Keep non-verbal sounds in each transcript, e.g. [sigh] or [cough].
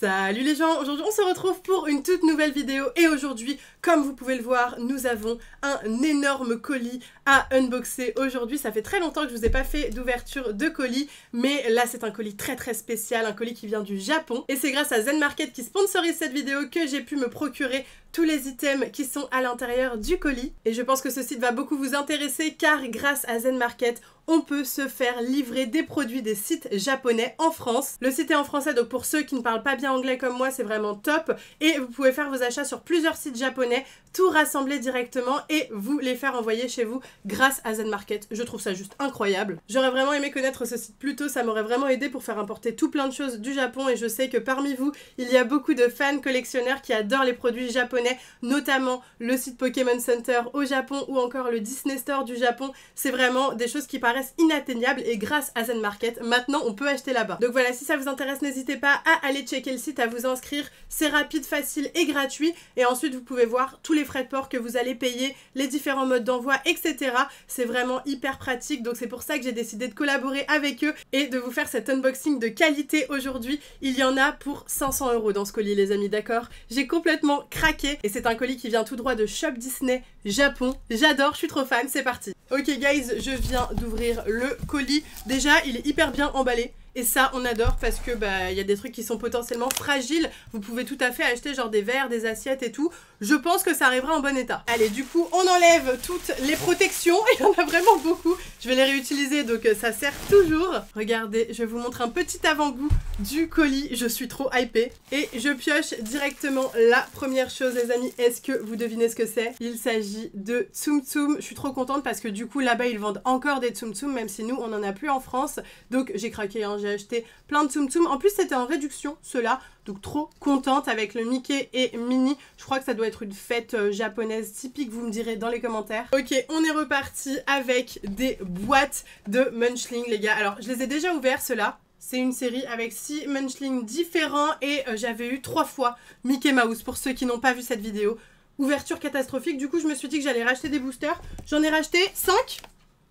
Salut les gens, aujourd'hui on se retrouve pour une toute nouvelle vidéo et aujourd'hui, comme vous pouvez le voir, nous avons un énorme colis à unboxer aujourd'hui. Ça fait très longtemps que je vous ai pas fait d'ouverture de colis, mais là c'est un colis très très spécial, un colis qui vient du Japon. Et c'est grâce à Zen Market qui sponsorise cette vidéo que j'ai pu me procurer tous les items qui sont à l'intérieur du colis. Et je pense que ce site va beaucoup vous intéresser car grâce à Zen Market, on peut se faire livrer des produits des sites japonais en France. Le site est en français, donc pour ceux qui ne parlent pas bien anglais comme moi, c'est vraiment top. Et vous pouvez faire vos achats sur plusieurs sites japonais, tout rassembler directement et vous les faire envoyer chez vous grâce à Zen Market. Je trouve ça juste incroyable. J'aurais vraiment aimé connaître ce site plus tôt, ça m'aurait vraiment aidé pour faire importer tout plein de choses du Japon et je sais que parmi vous, il y a beaucoup de fans collectionneurs qui adorent les produits japonais, notamment le site Pokémon Center au Japon ou encore le Disney Store du Japon. C'est vraiment des choses qui paraissent inatteignable et grâce à Zen Market, maintenant on peut acheter là-bas. Donc voilà, si ça vous intéresse, n'hésitez pas à aller checker le site, à vous inscrire. C'est rapide, facile et gratuit. Et ensuite, vous pouvez voir tous les frais de port que vous allez payer, les différents modes d'envoi, etc. C'est vraiment hyper pratique. Donc c'est pour ça que j'ai décidé de collaborer avec eux et de vous faire cet unboxing de qualité aujourd'hui. Il y en a pour 500 euros dans ce colis, les amis, d'accord? J'ai complètement craqué et c'est un colis qui vient tout droit de Shop Disney Japon. J'adore, je suis trop fan, c'est parti. Ok guys, je viens d'ouvrir le colis. Déjà, il est hyper bien emballé. Et ça, on adore parce que bah il y a des trucs qui sont potentiellement fragiles. Vous pouvez tout à fait acheter genre des verres, des assiettes et tout. Je pense que ça arrivera en bon état. Allez, du coup, on enlève toutes les protections. [laughs] Il y en a vraiment beaucoup. Je vais les réutiliser, donc euh, ça sert toujours. Regardez, je vous montre un petit avant-goût du colis. Je suis trop hypée. Et je pioche directement la première chose, les amis. Est-ce que vous devinez ce que c'est? Il s'agit de Tsum Tsum. Je suis trop contente parce que du coup, là-bas, ils vendent encore des Tsum Tsum, même si nous, on n'en a plus en France. Donc, j'ai craqué, hein, j'ai acheté plein de Tsum Tsum. En plus, c'était en réduction, ceux-là. Donc trop contente avec le Mickey et Minnie. Je crois que ça doit être une fête euh, japonaise typique, vous me direz dans les commentaires. Ok, on est reparti avec des boîtes de Munchling, les gars. Alors, je les ai déjà ouverts, ceux-là. C'est une série avec 6 Munchlings différents et euh, j'avais eu trois fois Mickey Mouse pour ceux qui n'ont pas vu cette vidéo. Ouverture catastrophique, du coup je me suis dit que j'allais racheter des boosters. J'en ai racheté 5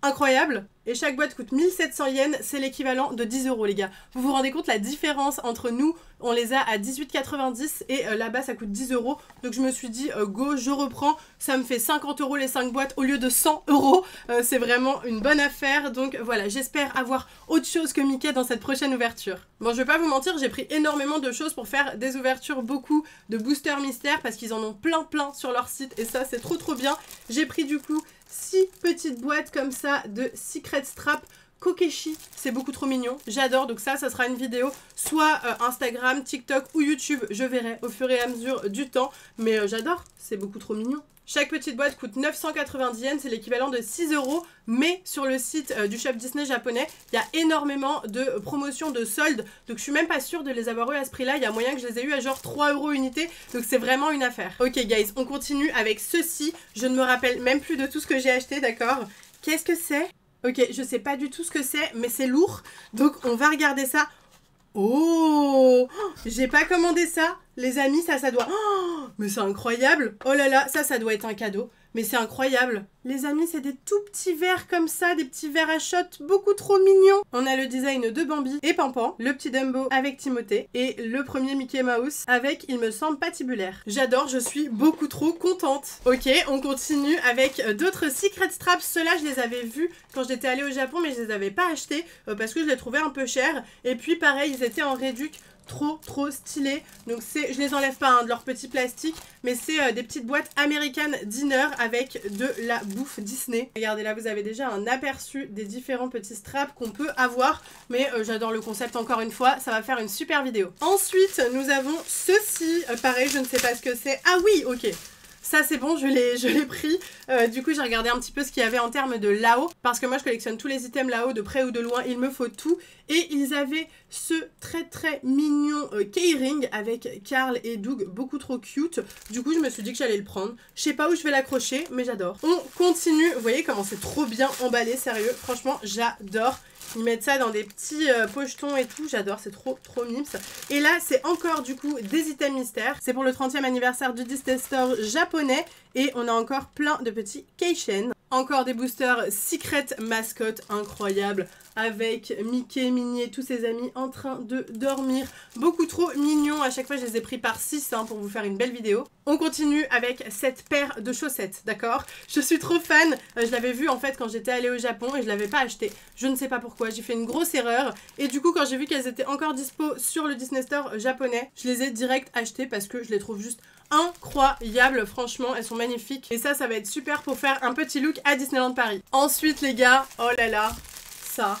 incroyable. Et chaque boîte coûte 1700 yens, c'est l'équivalent de 10 euros les gars. Vous vous rendez compte la différence entre nous, on les a à 18,90 et euh, là-bas ça coûte 10 euros. Donc je me suis dit euh, go, je reprends, ça me fait 50 euros les 5 boîtes au lieu de 100 euros. Euh, c'est vraiment une bonne affaire. Donc voilà, j'espère avoir autre chose que Mickey dans cette prochaine ouverture. Bon, je vais pas vous mentir, j'ai pris énormément de choses pour faire des ouvertures, beaucoup de boosters mystères parce qu'ils en ont plein plein sur leur site et ça c'est trop trop bien. J'ai pris du coup 6 petites boîtes comme ça de Secret Strap Kokeshi, c'est beaucoup trop mignon, j'adore, donc ça, ça sera une vidéo soit euh, Instagram, TikTok ou YouTube, je verrai au fur et à mesure du temps, mais euh, j'adore, c'est beaucoup trop mignon. Chaque petite boîte coûte 990 yens, c'est l'équivalent de 6 euros. Mais sur le site euh, du shop Disney japonais, il y a énormément de promotions, de soldes. Donc je suis même pas sûre de les avoir eu à ce prix-là. Il y a moyen que je les ai eu à genre 3 euros unité. Donc c'est vraiment une affaire. Ok guys, on continue avec ceci. Je ne me rappelle même plus de tout ce que j'ai acheté, d'accord? Qu'est-ce que c'est? Ok, je sais pas du tout ce que c'est, mais c'est lourd. Donc on va regarder ça. Oh J'ai pas commandé ça les amis, ça, ça doit... Oh, mais c'est incroyable Oh là là, ça, ça doit être un cadeau. Mais c'est incroyable. Les amis, c'est des tout petits verres comme ça, des petits verres à shot beaucoup trop mignons. On a le design de Bambi et Pampan, le petit Dumbo avec Timothée et le premier Mickey Mouse avec, il me semble, patibulaire. J'adore, je suis beaucoup trop contente. Ok, on continue avec d'autres Secret Straps. Ceux-là, je les avais vus quand j'étais allée au Japon, mais je les avais pas achetés euh, parce que je les trouvais un peu chers. Et puis pareil, ils étaient en réduc trop trop stylé. Donc c'est, je les enlève pas hein, de leur petit plastique, mais c'est euh, des petites boîtes American Dinner avec de la bouffe Disney. Regardez là, vous avez déjà un aperçu des différents petits straps qu'on peut avoir, mais euh, j'adore le concept encore une fois, ça va faire une super vidéo. Ensuite, nous avons ceci, euh, pareil, je ne sais pas ce que c'est. Ah oui, ok. Ça c'est bon, je l'ai pris. Euh, du coup j'ai regardé un petit peu ce qu'il y avait en termes de Lao. Parce que moi je collectionne tous les items Lao de près ou de loin. Il me faut tout. Et ils avaient ce très très mignon euh, keyring avec Carl et Doug. Beaucoup trop cute. Du coup je me suis dit que j'allais le prendre. Je sais pas où je vais l'accrocher mais j'adore. On continue. Vous voyez comment c'est trop bien emballé. Sérieux. Franchement j'adore. Ils mettent ça dans des petits euh, pochetons et tout. J'adore, c'est trop, trop mimes. Et là, c'est encore du coup des items mystères. C'est pour le 30e anniversaire du Disney Store japonais. Et on a encore plein de petits keychains. Encore des boosters Secret Mascot incroyable avec Mickey, Minnie et tous ses amis en train de dormir. Beaucoup trop mignons. À chaque fois, je les ai pris par 6 hein, pour vous faire une belle vidéo. On continue avec cette paire de chaussettes, d'accord? Je suis trop fan. Euh, je l'avais vu en fait quand j'étais allée au Japon et je l'avais pas acheté. Je ne sais pas pourquoi. J'ai fait une grosse erreur. Et du coup, quand j'ai vu qu'elles étaient encore dispo sur le Disney Store japonais, je les ai direct achetées parce que je les trouve juste incroyables, franchement, elles sont magnifiques. Et ça, ça va être super pour faire un petit look à Disneyland Paris. Ensuite, les gars, oh là là, ça,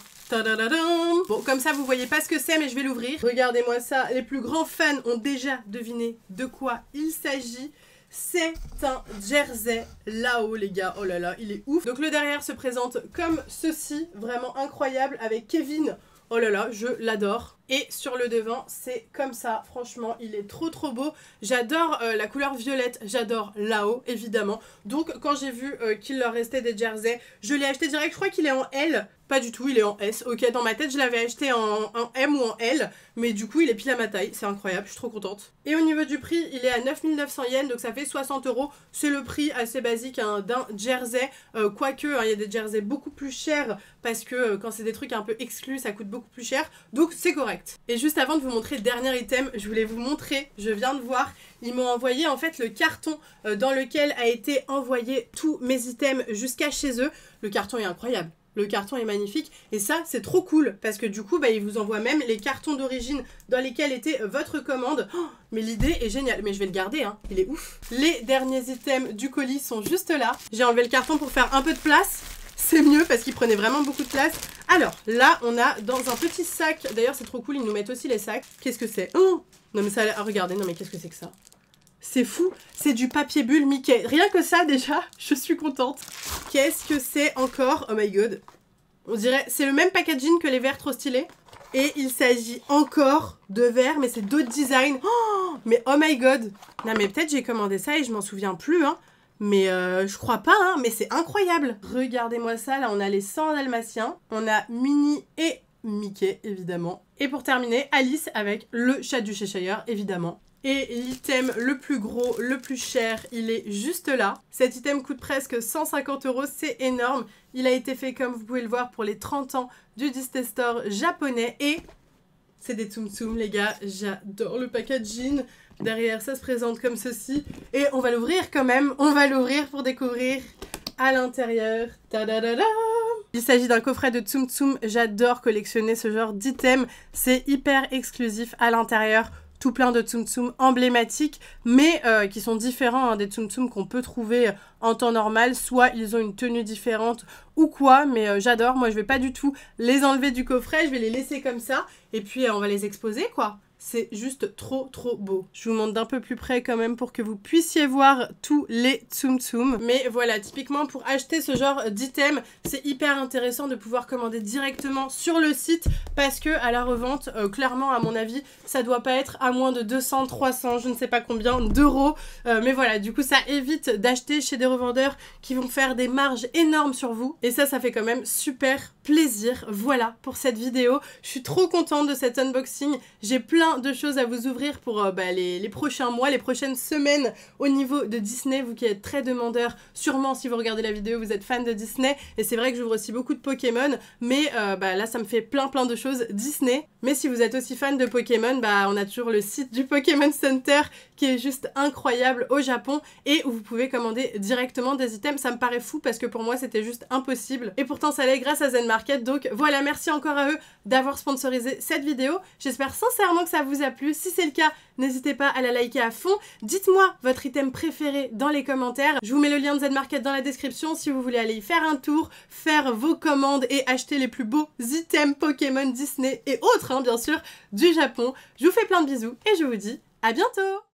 Bon, comme ça, vous voyez pas ce que c'est, mais je vais l'ouvrir. Regardez-moi ça. Les plus grands fans ont déjà deviné de quoi il s'agit. C'est un jersey là-haut, les gars. Oh là là, il est ouf. Donc le derrière se présente comme ceci, vraiment incroyable, avec Kevin. Oh là là, je l'adore. Et sur le devant, c'est comme ça. Franchement, il est trop trop beau. J'adore euh, la couleur violette. J'adore là-haut, évidemment. Donc, quand j'ai vu euh, qu'il leur restait des jerseys, je l'ai acheté direct. Je crois qu'il est en L. Pas du tout, il est en S. Ok, dans ma tête, je l'avais acheté en, M ou en L. Mais du coup, il est pile à ma taille. C'est incroyable, je suis trop contente. Et au niveau du prix, il est à 9900 yens. Donc, ça fait 60 euros. C'est le prix assez basique hein, d'un jersey. Euh, quoique, hein, il y a des jerseys beaucoup plus chers. Parce que quand c'est des trucs un peu exclus, ça coûte beaucoup plus cher. Donc, c'est correct. Et juste avant de vous montrer le dernier item, je voulais vous montrer, je viens de voir, ils m'ont envoyé en fait le carton euh, dans lequel a été envoyé tous mes items jusqu'à chez eux. Le carton est incroyable. Le carton est magnifique et ça c'est trop cool parce que du coup bah, ils vous envoient même les cartons d'origine dans lesquels était votre commande. Oh, mais l'idée est géniale, mais je vais le garder, hein. il est ouf. Les derniers items du colis sont juste là. J'ai enlevé le carton pour faire un peu de place c'est mieux parce qu'il prenait vraiment beaucoup de place. Alors, là, on a dans un petit sac, d'ailleurs c'est trop cool, ils nous mettent aussi les sacs. Qu'est-ce que c'est? Oh Non mais ça, regardez, non mais qu'est-ce que c'est que ça? C'est fou, c'est du papier bulle Mickey. Rien que ça déjà, [laughs] je suis contente. Qu'est-ce que c'est encore? Oh my god. On dirait, c'est le même packaging que les verres trop stylés. Et il s'agit encore de verres, mais c'est d'autres designs. Oh, mais oh my god. Non mais peut-être j'ai commandé ça et je m'en souviens plus. Hein. Mais euh, je crois pas, hein, mais c'est incroyable. Regardez-moi ça, là on a les 100 dalmatiens, on a Minnie et Mickey évidemment. Et pour terminer, Alice avec le chat du Cheshire évidemment. Et l'item le plus gros, le plus cher, il est juste là. Cet item coûte presque 150 euros, c'est énorme. Il a été fait comme vous pouvez le voir pour les 30 ans du Disney Store japonais et c'est des Tsum Tsum les gars, j'adore le packaging. Derrière, ça se présente comme ceci. Et on va l'ouvrir quand même. On va l'ouvrir pour découvrir à l'intérieur. Il s'agit d'un coffret de Tsum Tsum. J'adore collectionner ce genre d'items. C'est hyper exclusif à l'intérieur tout plein de Tsum Tsum emblématiques, mais euh, qui sont différents hein, des Tsum Tsum qu'on peut trouver en temps normal. Soit ils ont une tenue différente ou quoi, mais euh, j'adore. Moi, je vais pas du tout les enlever du coffret, je vais les laisser comme ça, et puis euh, on va les exposer, quoi. C'est juste trop trop beau. Je vous montre d'un peu plus près quand même pour que vous puissiez voir tous les Tsum Tsum. Mais voilà, typiquement pour acheter ce genre d'item, c'est hyper intéressant de pouvoir commander directement sur le site parce que à la revente, euh, clairement à mon avis, ça doit pas être à moins de 200, 300, je ne sais pas combien d'euros. Euh, mais voilà, du coup ça évite d'acheter chez des revendeurs qui vont faire des marges énormes sur vous. Et ça, ça fait quand même super plaisir. Voilà pour cette vidéo. Je suis trop contente de cet unboxing. J'ai plein de choses à vous ouvrir pour euh, bah, les, prochains mois, les prochaines semaines au niveau de Disney. Vous qui êtes très demandeur, sûrement si vous regardez la vidéo, vous êtes fan de Disney. Et c'est vrai que j'ouvre aussi beaucoup de Pokémon. Mais euh, bah, là, ça me fait plein plein de choses Disney. Mais si vous êtes aussi fan de Pokémon, bah, on a toujours le site du Pokémon Center qui est juste incroyable au Japon et où vous pouvez commander directement des items. Ça me paraît fou parce que pour moi, c'était juste impossible. Et pourtant, ça l'est grâce à Zen Donc voilà, merci encore à eux d'avoir sponsorisé cette vidéo. J'espère sincèrement que ça vous a plu. Si c'est le cas, n'hésitez pas à la liker à fond. Dites-moi votre item préféré dans les commentaires. Je vous mets le lien de Z-Market dans la description si vous voulez aller y faire un tour, faire vos commandes et acheter les plus beaux items Pokémon Disney et autres, hein, bien sûr, du Japon. Je vous fais plein de bisous et je vous dis à bientôt